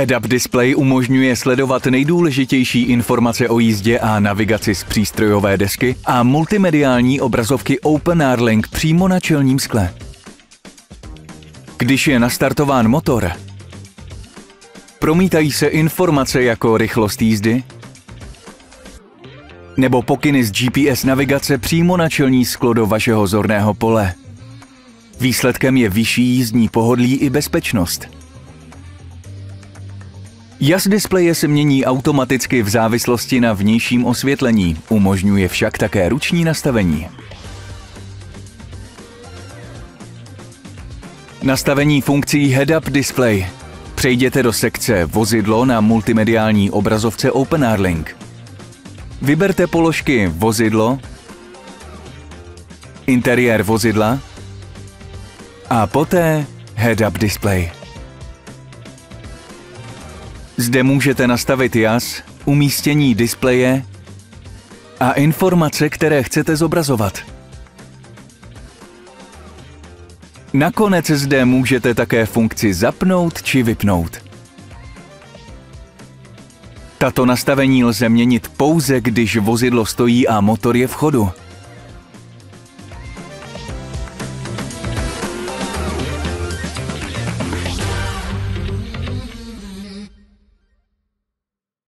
Head-up display umožňuje sledovat nejdůležitější informace o jízdě a navigaci z přístrojové desky a multimediální obrazovky OpenR Link přímo na čelním skle. Když je nastartován motor, promítají se informace jako rychlost jízdy nebo pokyny z GPS navigace přímo na čelní sklo do vašeho zorného pole. Výsledkem je vyšší jízdní pohodlí i bezpečnost – Jas displeje se mění automaticky v závislosti na vnějším osvětlení, umožňuje však také ruční nastavení. Nastavení funkcí Head-Up Display. Přejděte do sekce Vozidlo na multimediální obrazovce OpenR Link. Vyberte položky Vozidlo, Interiér vozidla a poté Head-Up Display. Zde můžete nastavit jas, umístění displeje a informace, které chcete zobrazovat. Nakonec zde můžete také funkci zapnout či vypnout. Tato nastavení lze měnit pouze, když vozidlo stojí a motor je v chodu.